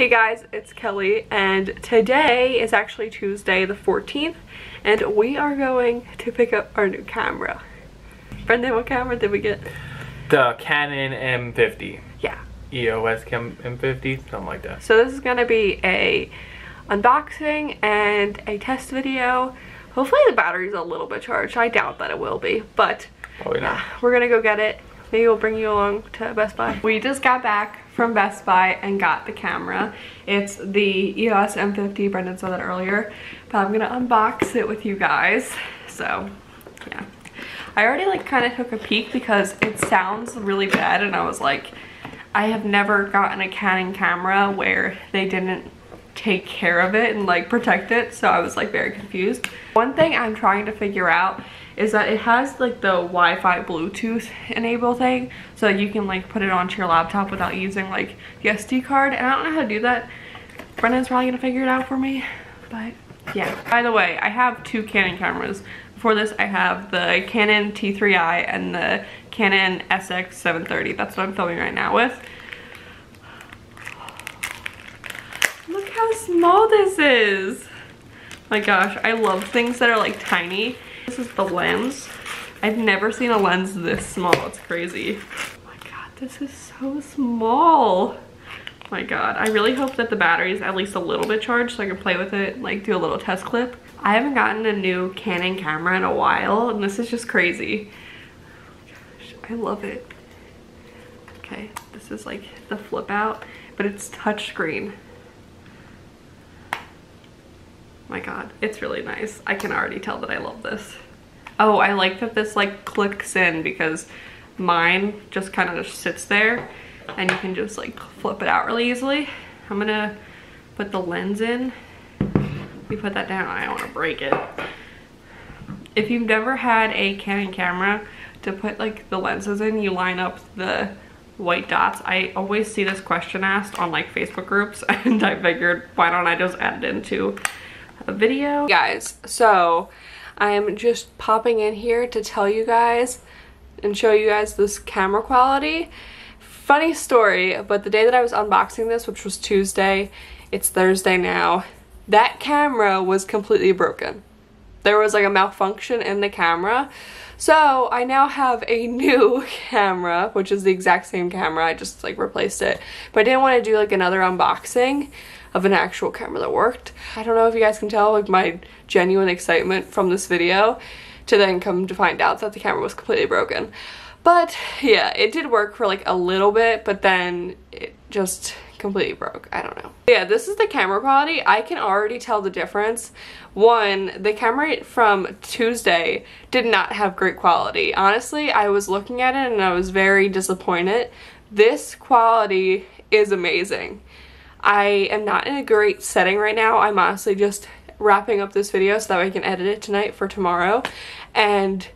Hey guys, it's Kelly and today is actually Tuesday the 14th and we are going to pick up our new camera. Brendan, what camera did we get? The Canon M50. Yeah. EOS Cam M50, something like that. So this is going to be a unboxing and a test video. Hopefully the battery's a little bit charged. I doubt that it will be, but Probably not. yeah, we're gonna go get it. Maybe we'll bring you along to Best Buy. We just got back from Best Buy and got the camera. It's the EOS M50, Brendan said that earlier, but I'm gonna unbox it with you guys. So, yeah. I already like kind of took a peek because it sounds really bad and I was like, I have never gotten a Canon camera where they didn't take care of it and like protect it so I was like very confused. One thing I'm trying to figure out is that it has like the Wi-Fi Bluetooth enable thing so you can like put it onto your laptop without using like the SD card and I don't know how to do that. Brendan's probably gonna figure it out for me but yeah. By the way I have two Canon cameras. Before this I have the Canon T3i and the Canon SX730. That's what I'm filming right now with. Look how small this is. My gosh, I love things that are like tiny. This is the lens. I've never seen a lens this small. It's crazy. Oh my god, this is so small. Oh my god, I really hope that the battery is at least a little bit charged so I can play with it, like do a little test clip. I haven't gotten a new Canon camera in a while and this is just crazy. Oh gosh, I love it. Okay, this is like the flip out, but it's touchscreen my god it's really nice. I can already tell that i love this. Oh i like that this like clicks in because mine just kind of just sits there and you can just like flip it out really easily. I'm gonna put the lens in. You put that down. I don't want to break it. If you've never had a canon camera to put like the lenses in you line up the white dots. I always see this question asked on like facebook groups and i figured why don't i just add it into video. Guys, so I am just popping in here to tell you guys and show you guys this camera quality. Funny story, but the day that I was unboxing this, which was Tuesday, it's Thursday now, that camera was completely broken. There was like a malfunction in the camera. So I now have a new camera, which is the exact same camera, I just like replaced it. But I didn't want to do like another unboxing of an actual camera that worked. I don't know if you guys can tell like my genuine excitement from this video to then come to find out that the camera was completely broken. But yeah, it did work for like a little bit, but then it just completely broke. I don't know. Yeah, this is the camera quality. I can already tell the difference. One, the camera from Tuesday did not have great quality. Honestly, I was looking at it and I was very disappointed. This quality is amazing. I am not in a great setting right now. I'm honestly just wrapping up this video so that I can edit it tonight for tomorrow. And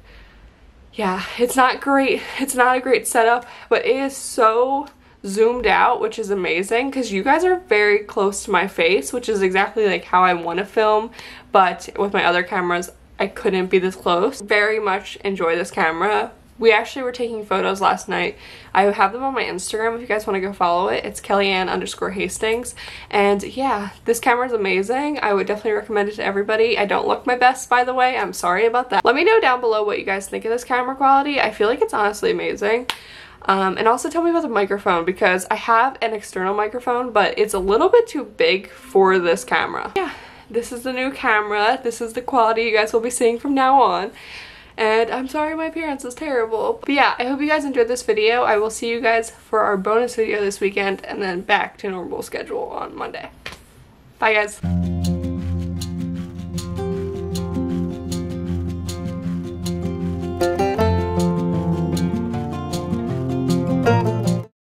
yeah, it's not great. It's not a great setup, but it is so zoomed out, which is amazing because you guys are very close to my face, which is exactly like how I want to film. But with my other cameras, I couldn't be this close. Very much enjoy this camera. We actually were taking photos last night. I have them on my Instagram if you guys want to go follow it. It's Kellyanne underscore Hastings. And yeah, this camera is amazing. I would definitely recommend it to everybody. I don't look my best, by the way. I'm sorry about that. Let me know down below what you guys think of this camera quality. I feel like it's honestly amazing. Um, and also tell me about the microphone because I have an external microphone, but it's a little bit too big for this camera. Yeah, this is the new camera. This is the quality you guys will be seeing from now on. And I'm sorry my appearance is terrible. But yeah, I hope you guys enjoyed this video. I will see you guys for our bonus video this weekend and then back to normal schedule on Monday. Bye guys.